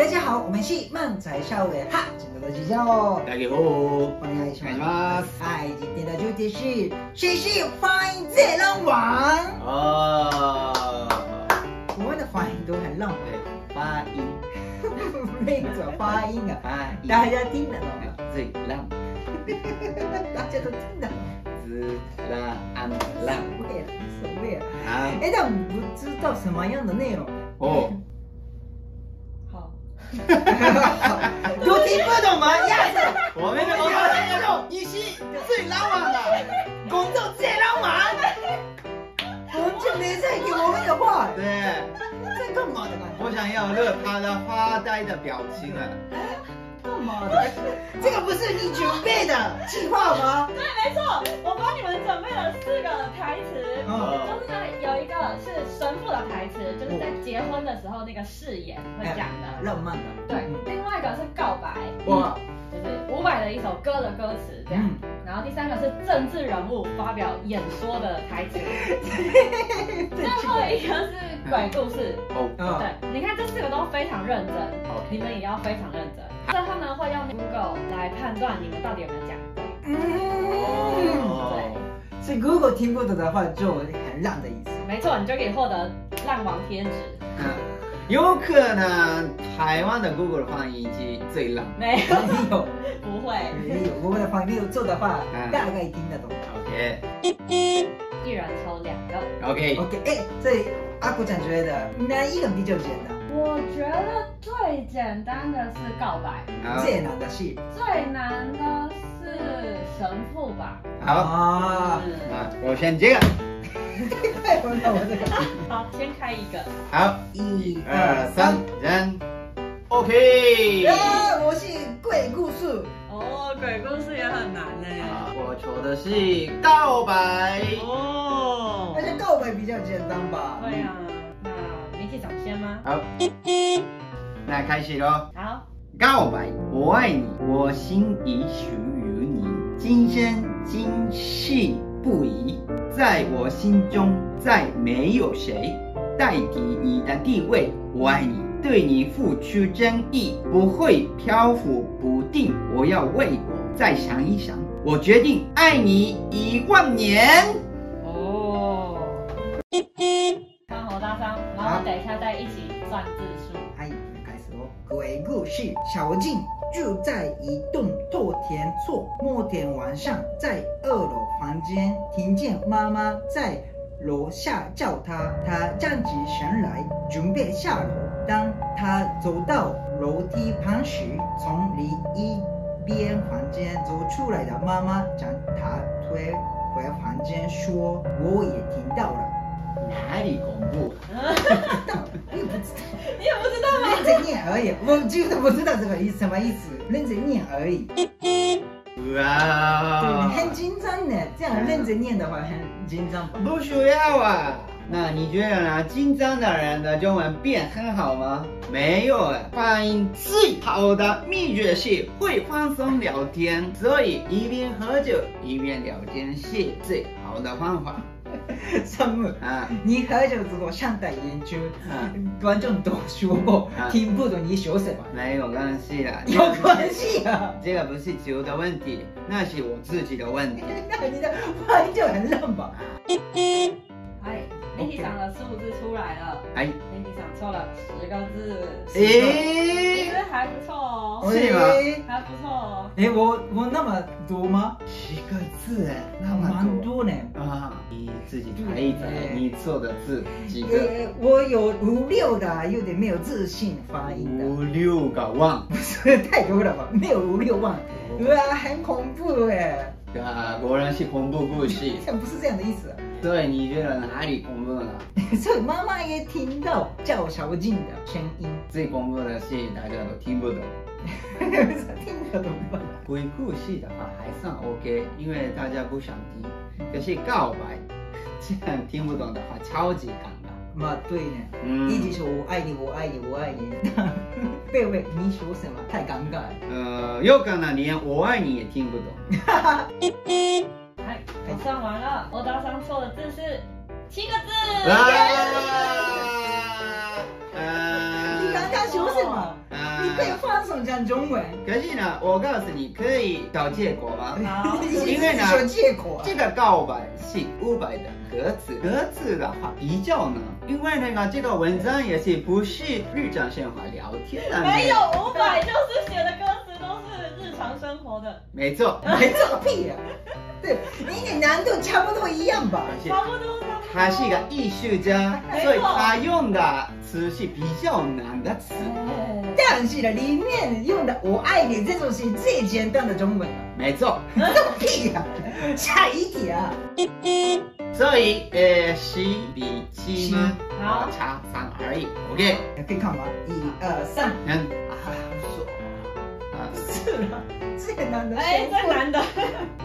大家好，我们是漫才少年哈，请多多指教哦。大家好，お願いしお願いしま。ます嗨，今天的主题是谁是发音最浪漫？哦，我们的发音都很浪漫，对，发音，那个发音啊，发音，大家听得懂吗？最浪，大家都听得懂。自啦安浪，无所谓了，无所谓了。好，哎，但我们不知道什么样的内容。哦，好， 都听不懂吗？呀，我们的欧巴听众，你是最浪漫的，工作最浪漫。完全没在给我们的话，对，在干嘛的？我想要乐他的发呆的表情啊，干嘛的？这个不是你准备的计划吗？对，没错，我帮你们准备了四个台结婚的时候那个誓言会讲的，浪漫的。对，另外一个是告白，哇，就是伍佰的一首歌的歌词这样，嗯然后第三个是政治人物发表演说的台词，最后一个是鬼故事。哦，嗯对，你看这四个都非常认真，你们也要非常认真。最后呢，会用 Google 来判断你们到底有没有讲对。嗯，哦，所以如果听不懂的话，就很浪的意思。没错，你就可以获得浪王贴纸。嗯有可能台湾的 Google 翻译机最烂 没有，没有，不会，没有，我们的方没有做的话，嗯大概听得懂。，OK 一人抽两个。OK，OK，哎，所以阿古讲觉得哪一个比较简单？我觉得最简单的是告白，最难的是最难的是神父吧。好，啊，我选这个，好，先开一个。好，一二三，人，OK。啊，我是鬼故事。哦，鬼故事也很难呢。啊，我求的是告白。哦而且告白比较简单吧？对啊，那米奇长先吗？好，那开始喽。好，告白，我爱你，我心已属于你，今生今世不移，在我心中再没有谁代替你的地位。我爱你，对你付出真意，不会漂浮不定。我要为我再想一想，我决定爱你一万年。是：小静住在一栋透天厝。某天晚上，在二楼房间听见妈妈在楼下叫她，她站起身来，准备下楼。当她走到楼梯旁时，从另一边房间走出来的妈妈将她推回房间，说：“我也听到了。哪里恐怖？”你不知道。你也不知道吗？认真念而已，我就是不知道这个意思什么意思，认真念而已。哇对，很紧张呢，这样认真念的话很紧张吧？不需要啊。那你觉得呢？紧张的人的中文变很好吗？没有啊，发音最好的秘诀是会放松聊天，所以一边喝酒一边聊天是最好的方法 山木，啊。你喝酒之后上台演出，嗯观众都说啊听不懂你说什么，没有关系啦，有关系啊？这个不是酒的问题，那是我自己的问题。那你的发音就很烂吧？哎，媒体长的数字出来了，哎，媒体长错了十个字，诶其诶，实还不错哦，是吗还不错哦。哎，我我那么多吗？十个字哎，那么多蛮多呢。啊！你自己猜一猜，你错的字几个？呃，我有五六的，有点没有自信发音的。五六个万。不是太多了吧？没有五六万，哇，很恐怖哎！啊，果然是恐怖故事。这不是这样的意思、啊。对，你觉得哪里恐怖呢？所以妈妈也听到叫小静的声音，最恐怖的是大家都听不懂。听得懂吧？鬼故事的话还算 OK，因为大家不想听。可是告白，这样听不懂的话超级尴尬。嘛对呢，嗯一直说我爱你，我爱你，我爱你。贝贝，你说什么？太尴尬了。呃，有可能连我爱你也听不懂。哎，我算完了，我打上错的字是七个字。啊，呃你刚刚学什么？啊你可以放松讲中文。可是呢，我告诉你，可以找借口吗？因为呢有借口啊。这个告白是五百的格子，格子的话比较呢，因为那个这个文章也是不是日常生活聊天的，没有五百，就是的，没错，没错个屁啊！对，你的难度差不多一样吧？差不多。他是一个艺术家，所以他用的词是比较难的词，但是呢，里面用的“我爱你”这种是最简单的中文了。没错。这 个屁啊！差一点啊！所以呃，十比七吗？好差三而已。OK，可以看吗？一二三，嗯，啊，说啊，是了，最难的哎，先最难的。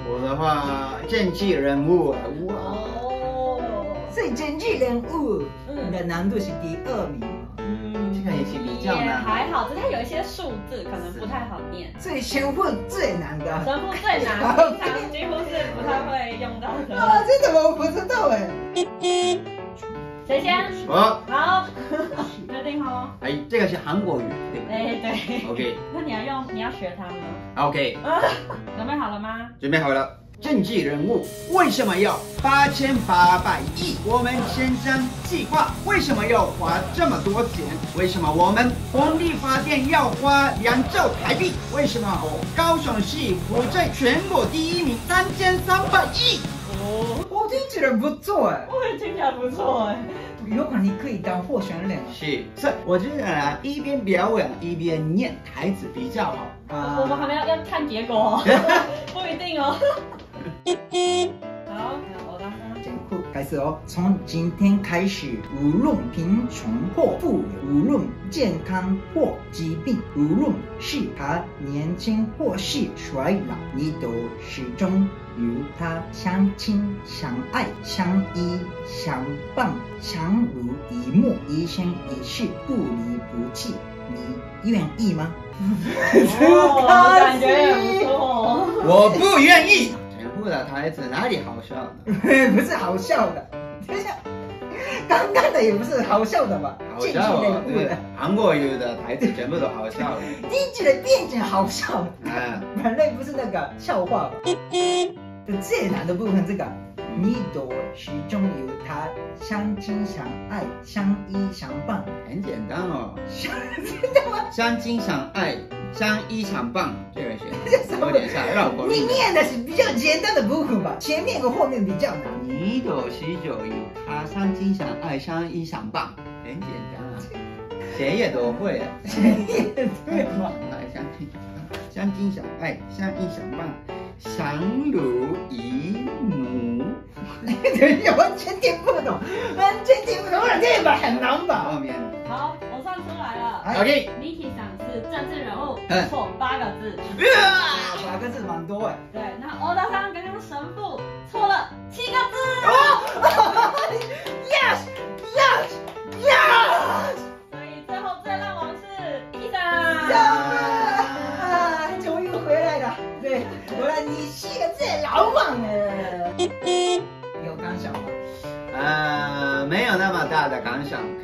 我的话，政治人物啊，哇，哦，最经济人物嗯的难度是第二名。嗯这个也是比较也难还好，只是它有一些数字可能不太好念。最先混最难的。神父最难，平常几乎是不太会用到啊，的。这怎么我不知道哎？谁先？我好。哎，这个是韩国语，对不对哎，对。？OK 那你要用，你要学他吗？OK，啊，准备好了吗？准备好了。政治人物为什么要八千八百亿？我们先生计划为什么要花这么多钱？为什么我们风力发电要花两兆台币？为什么我高雄市负债全国第一名三千三百亿？哦，我听起来不错哎，我也听起来不错哎。有可能你可以当候选人是，是我觉得啊，一边表演一边念台词比较好。啊。我们还没要要看结果哦，不一定哦。好，那我当中。简库开始哦，从今天开始，无论贫穷或富有，无论健康或疾病，无论是他年轻或是衰老，你都始终与他相亲相爱、相依相伴、相濡以沫，一生一世不离不弃。你愿意吗？哦，感觉也不错哦。我不愿意。全部的台词哪里好笑的？不是好笑的，等一下，刚刚的也不是好笑的吧？好笑啊！对韩国有的台词全部都好笑的。进去了变成好笑的，嗯，本来不是那个笑话吧？最难的部分，这个你多始终有他相亲相爱、相依相伴。很简单哦。相真的吗？相亲相爱，相依相伴，这个是有点像绕口你。念的是比较简单的部分吧？前面和后面比较难。你都是有与他相亲相爱，相依相伴，很简单啊，谁也都会啊。对吗？来相亲相亲相爱，相依相伴，相濡以沫。等一下，完全听不懂，完全听不懂，这把很难吧后？面好，我算出来了。哎 OK，Niki 想是政治人物嗯，错八个字。啊，八个字蛮多哎。对，那欧大桑刚刚神父错了七个字。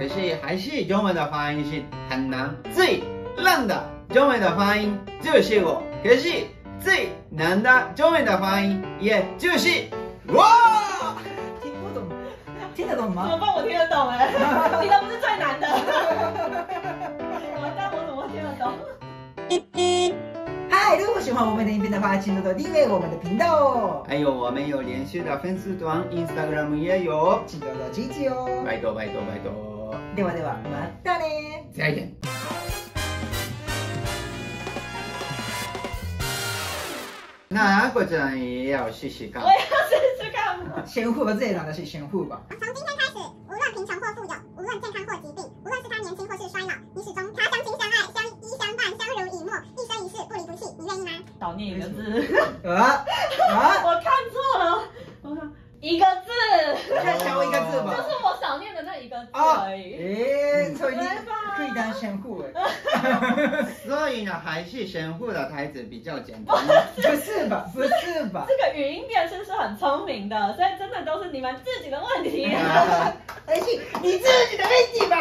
可是还是中文的发音是很难，最烂的中文的发音就是我，可是最难的中文的发音也就是我。听不懂，听得懂吗？怎么办？我听得懂哎，你的不是最难的。完蛋，我怎么会听得懂？嗨，如果喜欢我们的影片的话，请多多订阅我们的频道哦，还有我们有连续的粉丝团，Instagram 也有，请多多支持哦。拜托拜托拜托，ではでは、またね。再见。那过这样也要试试看我。要试试看嘛。先付吧，最难的是先付吧。从今天开始，无论贫穷或富有，无论健康或疾病，无论是他年轻或是衰老，你始终他相亲相爱，相依相伴，相濡以沫，一生一世不离不弃。你愿意吗？少念一个字，啊啊！我看错了，我看一个字，再少一个字就吧。是我少念的那 一个字啊，而已。诶，所以你来吧可以当神父哎。所以呢，还是神父的台词比较简单。不是吧？不是吧？这个语音辨识是很聪明的，所以真的都是你们自己的问题。啊而且你自己的问题吧。